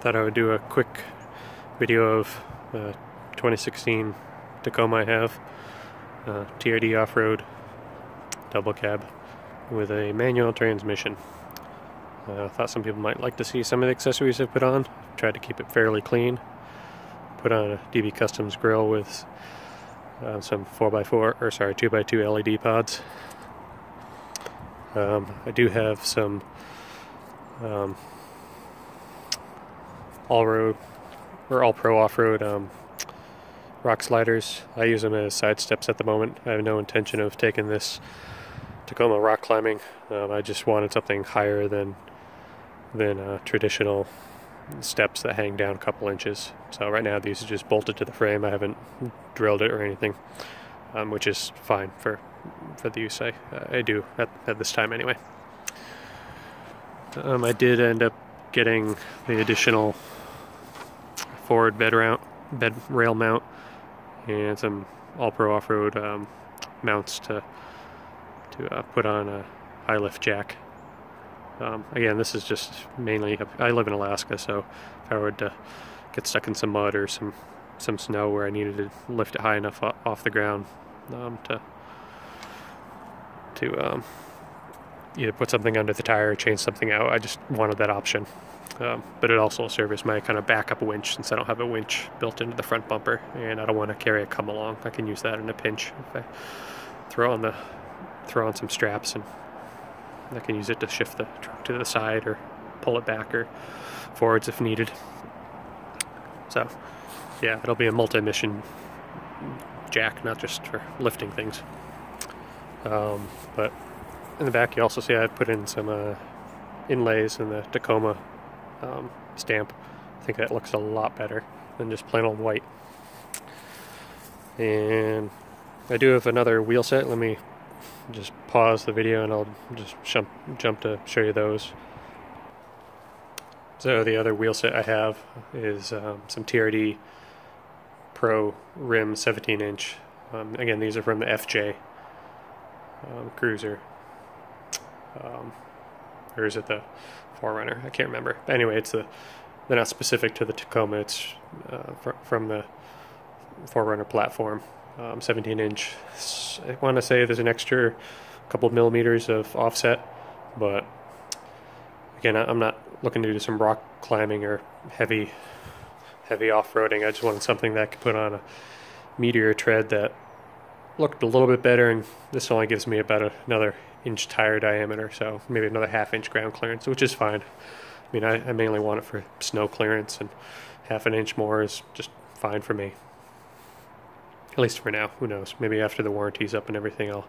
thought I would do a quick video of uh, 2016 Tacoma I have, uh, TRD off-road double cab with a manual transmission. I uh, thought some people might like to see some of the accessories I've put on. Tried to keep it fairly clean. Put on a DB Customs grill with uh, some 4x4, or sorry, 2x2 LED pods. Um, I do have some um, all road or all pro off road um, rock sliders. I use them as side steps at the moment. I have no intention of taking this Tacoma rock climbing. Um, I just wanted something higher than than uh, traditional steps that hang down a couple inches. So right now these are just bolted to the frame. I haven't drilled it or anything, um, which is fine for for the use I, I do at, at this time anyway. Um, I did end up getting the additional forward bed, round, bed rail mount and some all-pro off-road um, mounts to to uh, put on a high lift jack. Um, again, this is just mainly, I live in Alaska, so if I were to get stuck in some mud or some some snow where I needed to lift it high enough off the ground um, to to um, either put something under the tire or change something out. I just wanted that option. Um, but it also serves as my kind of backup winch since I don't have a winch built into the front bumper and I don't want to carry a come along. I can use that in a pinch if I throw on the throw on some straps and I can use it to shift the truck to the side or pull it back or forwards if needed. So yeah, it'll be a multi-mission jack, not just for lifting things. Um, but in the back you also see I've put in some uh, inlays in the Tacoma um, stamp. I think that looks a lot better than just plain old white. And I do have another wheel set. Let me just pause the video and I'll just jump, jump to show you those. So the other wheel set I have is um, some TRD Pro rim 17 inch. Um, again, these are from the FJ um, Cruiser. Or is it the 4Runner? I can't remember. Anyway, it's the they're not specific to the Tacoma. It's uh, fr from the 4Runner platform, um, 17 inch. I want to say there's an extra couple millimeters of offset, but again, I'm not looking to do some rock climbing or heavy heavy off-roading. I just wanted something that I could put on a meteor tread that looked a little bit better, and this only gives me about a, another inch tire diameter, so maybe another half inch ground clearance, which is fine. I mean, I, I mainly want it for snow clearance, and half an inch more is just fine for me. At least for now. Who knows? Maybe after the warranty's up and everything, I'll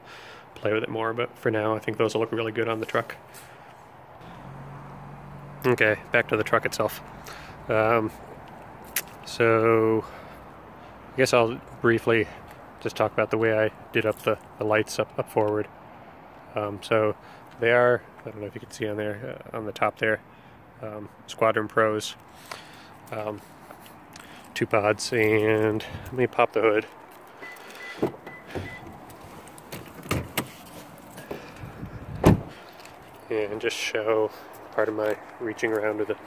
play with it more. But for now, I think those will look really good on the truck. Okay, back to the truck itself. Um, so, I guess I'll briefly just talk about the way I did up the, the lights up, up forward. Um, so they are, I don't know if you can see on there, uh, on the top there, um, Squadron Pros, um, two pods, and let me pop the hood. And just show part of my reaching around with the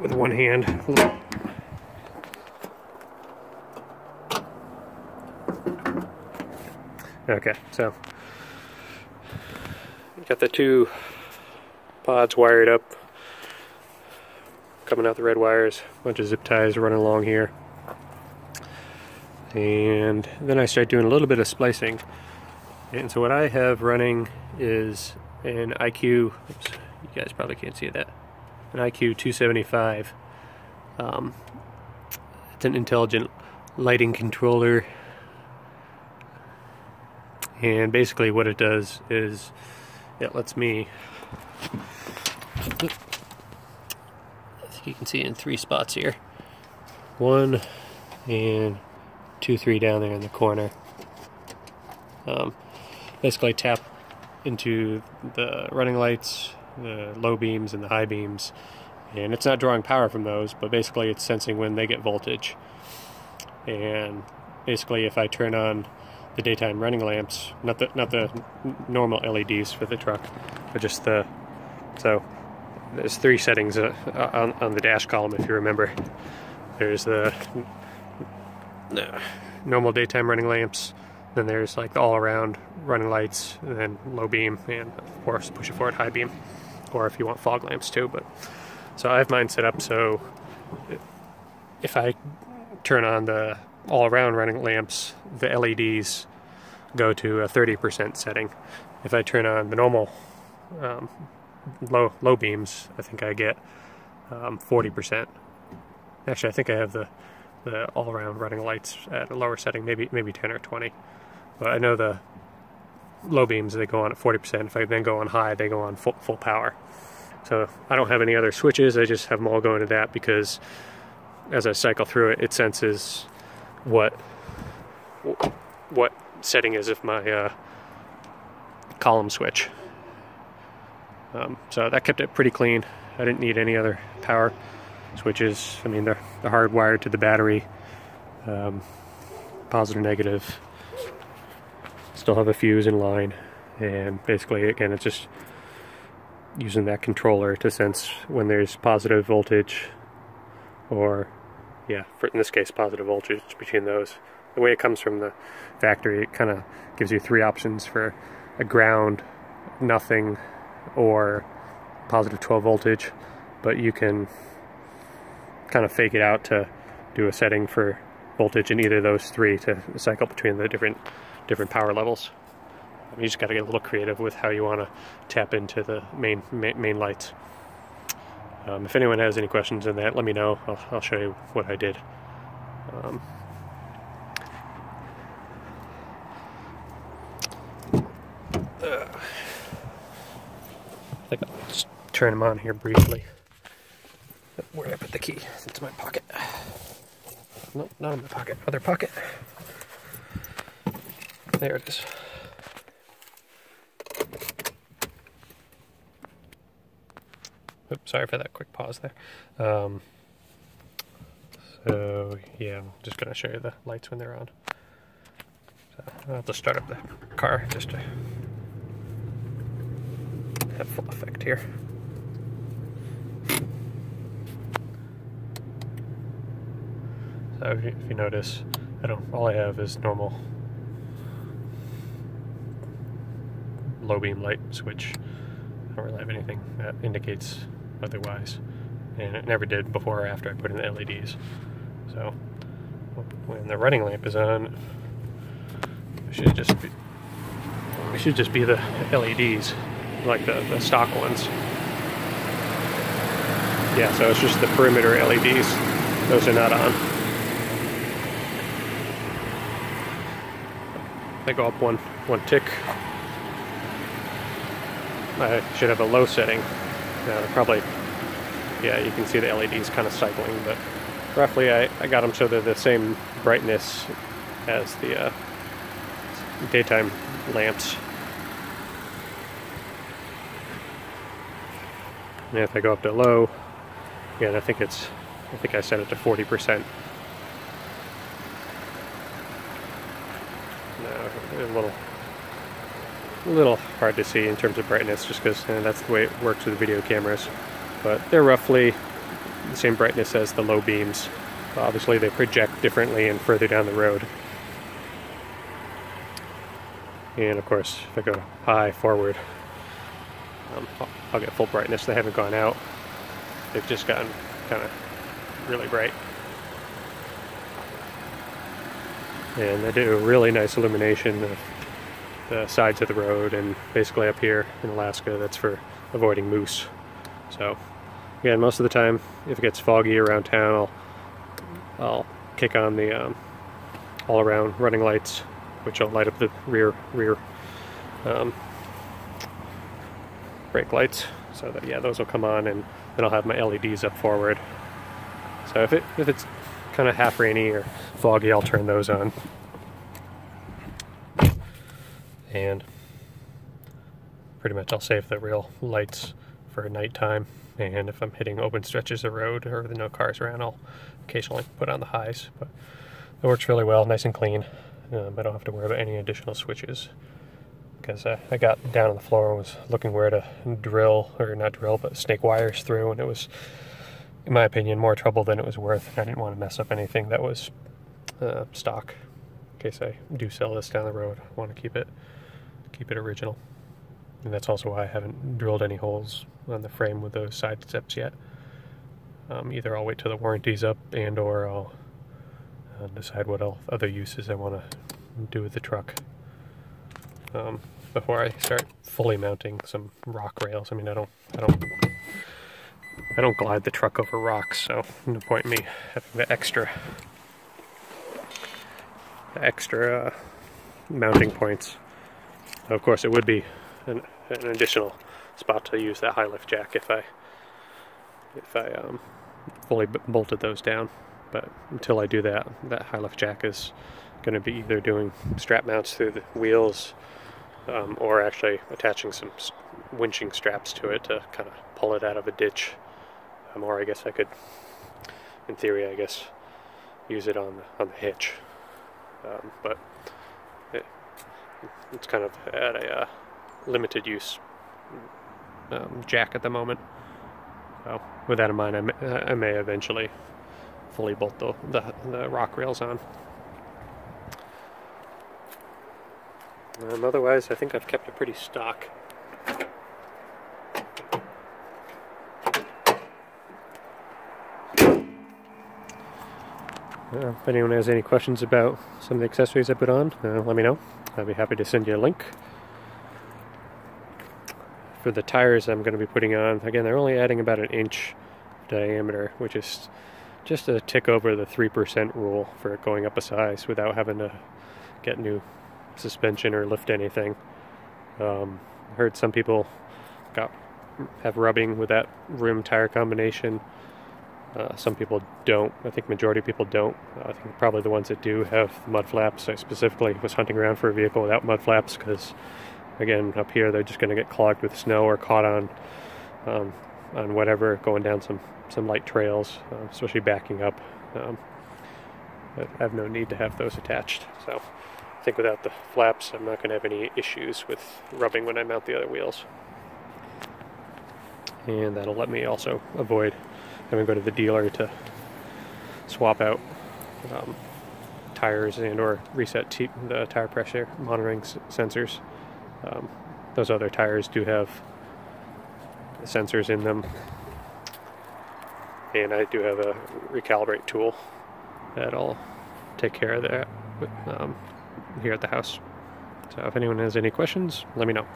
with one hand. Okay, so got the two pods wired up, coming out the red wires, bunch of zip ties running along here. And then I start doing a little bit of splicing. And so what I have running is an IQ, oops, you guys probably can't see that, an IQ 275. Um, it's an intelligent lighting controller and basically what it does is it lets me I think you can see in three spots here. one and two three down there in the corner. Um, basically tap into the running lights the low beams and the high beams. And it's not drawing power from those but basically it's sensing when they get voltage. And basically if I turn on the daytime running lamps, not the not the normal LEDs for the truck, but just the so there's three settings uh, on, on the dash column if you remember. There's the uh, normal daytime running lamps, then there's like the all-around running lights, and then low beam, and of course push it forward high beam, or if you want fog lamps too. But so I have mine set up so if I turn on the all-around running lamps, the LEDs go to a 30% setting. If I turn on the normal um, low low beams, I think I get um, 40%. Actually, I think I have the the all-around running lights at a lower setting, maybe maybe 10 or 20. But I know the low beams they go on at 40%. If I then go on high, they go on full, full power. So I don't have any other switches. I just have them all going to that because as I cycle through it, it senses what what setting is if my uh, column switch. Um, so that kept it pretty clean. I didn't need any other power switches. I mean, they're, they're hardwired to the battery, um, positive, negative. Still have a fuse in line, and basically, again, it's just using that controller to sense when there's positive voltage or, yeah, for, in this case, positive voltage between those. The way it comes from the factory, it kind of gives you three options for a ground, nothing, or positive 12 voltage, but you can kind of fake it out to do a setting for voltage in either of those three to cycle between the different different power levels. You just got to get a little creative with how you want to tap into the main main, main lights. Um, if anyone has any questions on that, let me know. I'll, I'll show you what I did. Um, I think I'll just turn them on here briefly. Where did I put the key? It's in my pocket. Nope, not in my pocket. Other pocket. There it is. Oops, sorry for that quick pause there. Um, so yeah, I'm just gonna show you the lights when they're on. So I'll have to start up the car just to have full effect here. So if you, notice, I don't. All I have is normal low beam light switch. I don't really have anything that indicates otherwise, and it never did before or after I put in the LEDs. So when the running lamp is on, it should just be it should just be the LEDs, like the, the stock ones. Yeah, so it's just the perimeter LEDs. Those are not on. They go up one one tick. I should have a low setting. Uh, probably, yeah, you can see the LEDs kind of cycling, but roughly I, I got them so they're the same brightness as the uh, daytime lamps. And if I go up to low, again, I think it's, I think I set it to 40%. No, a little a little hard to see in terms of brightness just because uh, that's the way it works with video cameras. But they're roughly the same brightness as the low beams. Obviously they project differently and further down the road. And of course, if I go high forward, um, I'll get full brightness. They haven't gone out. They've just gotten kind of really bright. And they do a really nice illumination of the sides of the road and basically up here in Alaska that's for avoiding moose. So again, most of the time if it gets foggy around town I'll, I'll kick on the um, all around running lights which will light up the rear rear um, brake lights so that yeah those will come on and then I'll have my LEDs up forward. So if, it, if it's kind of half rainy or foggy I'll turn those on and pretty much I'll save the real lights for nighttime and if I'm hitting open stretches of road or the no cars around I'll occasionally put on the highs but it works really well nice and clean um, I don't have to worry about any additional switches because uh, I got down on the floor and was looking where to drill, or not drill, but snake wires through, and it was, in my opinion, more trouble than it was worth. I didn't want to mess up anything that was uh, stock in case I do sell this down the road. I want to keep it keep it original. And that's also why I haven't drilled any holes on the frame with those side steps yet. Um, either I'll wait till the warranty's up and or I'll uh, decide what else, other uses I want to do with the truck um, before I start fully mounting some rock rails. I mean, I don't, I don't, I don't glide the truck over rocks, so no point in me having the extra, the extra uh, mounting points. Of course, it would be an, an, additional spot to use that high lift jack if I if I um, fully bolted those down. But until I do that, that high lift jack is going to be either doing strap mounts through the wheels um, or actually attaching some winching straps to it to kind of pull it out of a ditch. Um, or I guess I could, in theory, I guess, use it on the, on the hitch. Um, but it's kind of at a uh, limited use um, jack at the moment. So with that in mind, I may, I may eventually fully bolt the, the, the rock rails on. Um, otherwise, I think I've kept it pretty stock. Uh, if anyone has any questions about some of the accessories I put on, uh, let me know. I'd be happy to send you a link. For the tires I'm going to be putting on, again, they're only adding about an inch diameter, which is just a tick over the 3% rule for going up a size without having to get new suspension or lift anything. Um, I heard some people got have rubbing with that rim tire combination. Uh, some people don't. I think majority of people don't. Uh, I think probably the ones that do have mud flaps. I specifically was hunting around for a vehicle without mud flaps because, again, up here they're just going to get clogged with snow or caught on um, on whatever going down some some light trails, uh, especially backing up. Um, I have no need to have those attached. So I think without the flaps, I'm not going to have any issues with rubbing when I mount the other wheels. And that'll let me also avoid having to go to the dealer to swap out um, tires and or reset the tire pressure monitoring sensors. Um, those other tires do have sensors in them and I do have a recalibrate tool that'll take care of that um, here at the house. So if anyone has any questions, let me know.